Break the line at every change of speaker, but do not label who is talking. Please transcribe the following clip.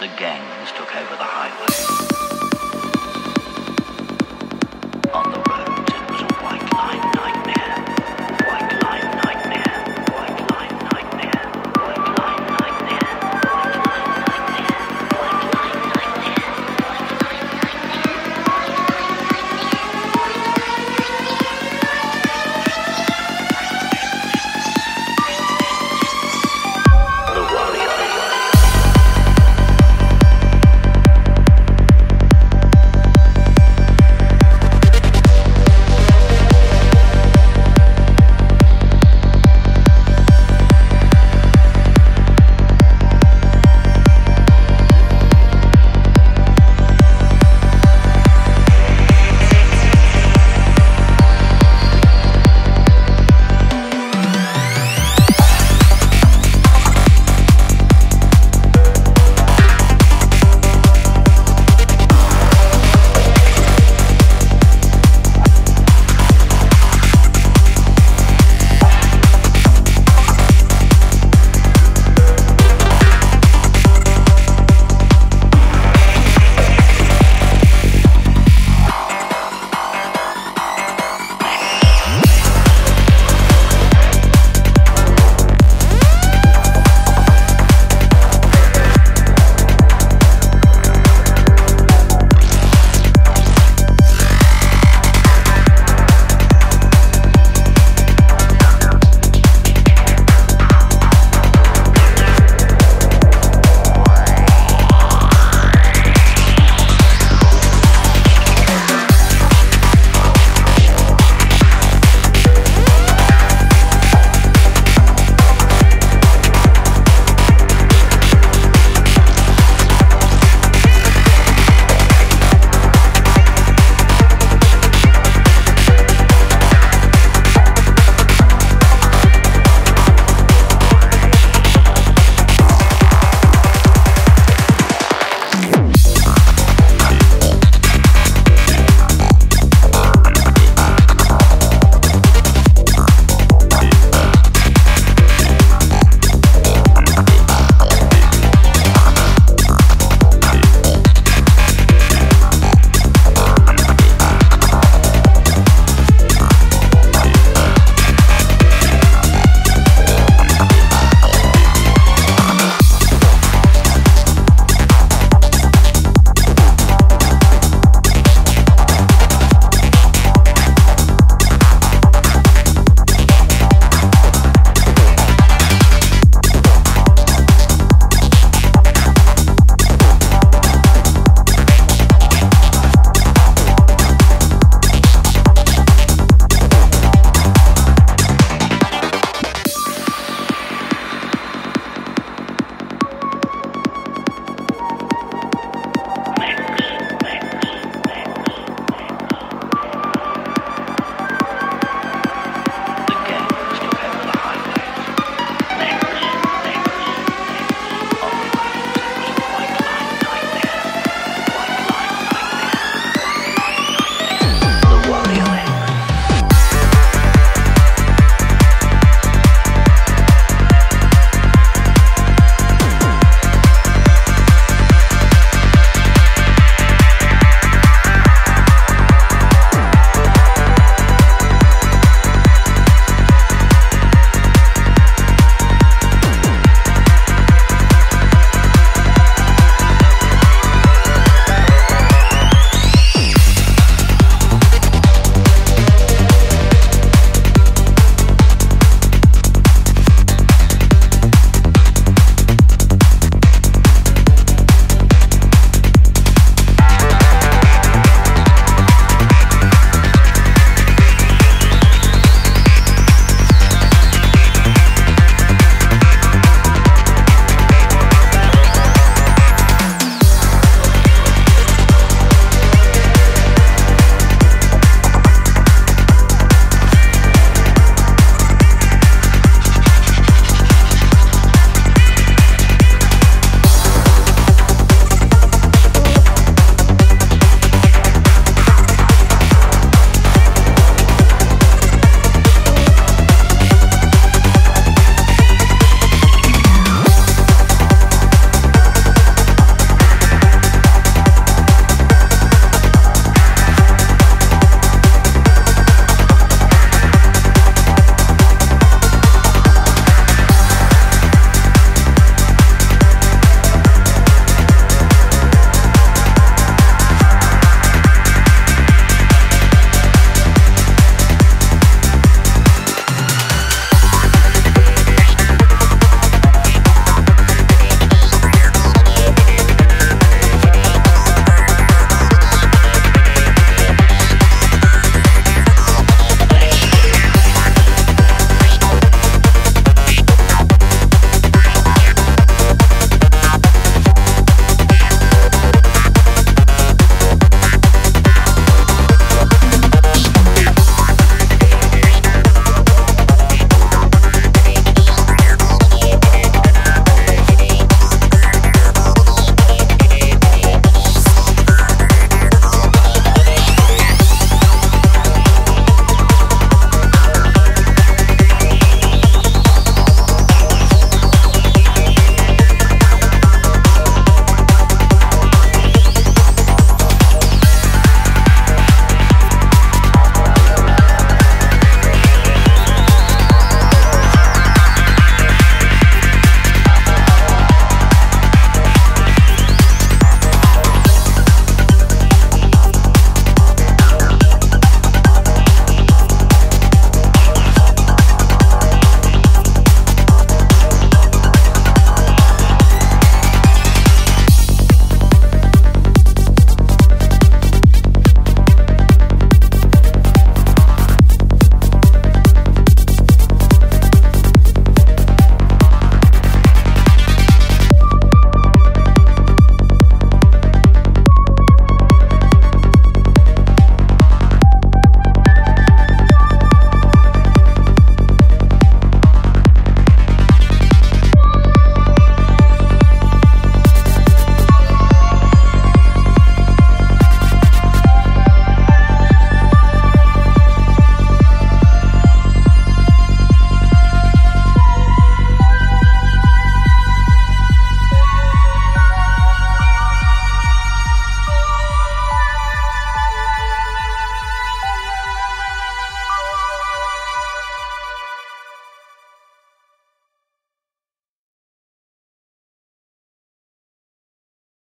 the gangs took over the highway.